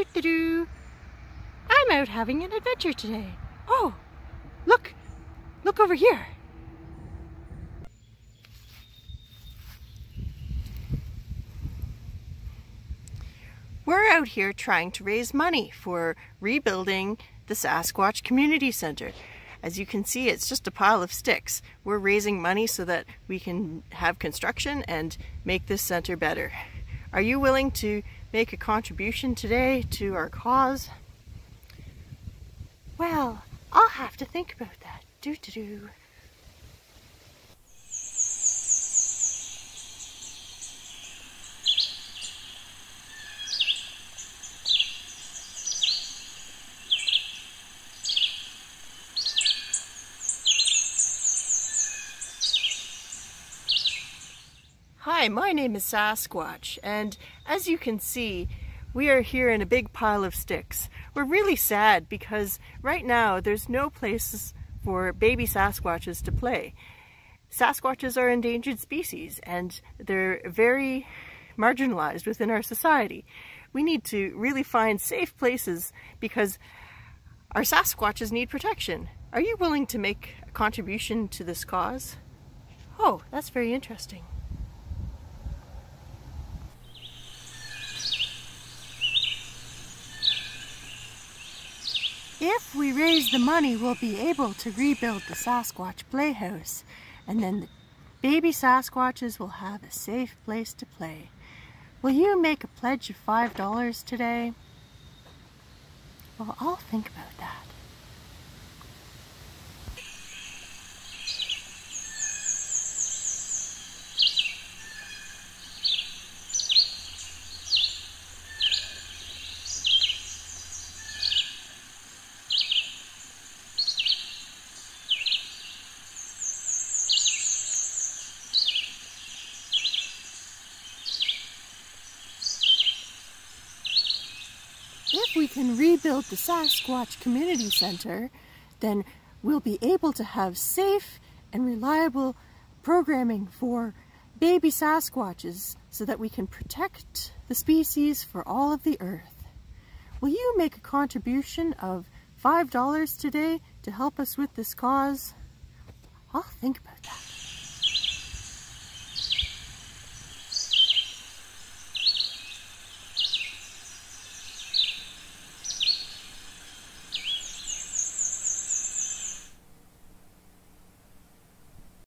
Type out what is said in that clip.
Doo -doo -doo. I'm out having an adventure today. Oh, look, look over here. We're out here trying to raise money for rebuilding the Sasquatch Community Center. As you can see, it's just a pile of sticks. We're raising money so that we can have construction and make this center better. Are you willing to make a contribution today to our cause? Well, I'll have to think about that. Do do do. Hi, my name is Sasquatch, and as you can see, we are here in a big pile of sticks. We're really sad because right now there's no places for baby Sasquatches to play. Sasquatches are endangered species and they're very marginalized within our society. We need to really find safe places because our Sasquatches need protection. Are you willing to make a contribution to this cause? Oh, that's very interesting. If we raise the money, we'll be able to rebuild the Sasquatch playhouse, and then the baby Sasquatches will have a safe place to play. Will you make a pledge of $5 today? Well, I'll think about that. If we can rebuild the Sasquatch Community Center, then we'll be able to have safe and reliable programming for baby Sasquatches so that we can protect the species for all of the earth. Will you make a contribution of $5 today to help us with this cause? I'll think about that.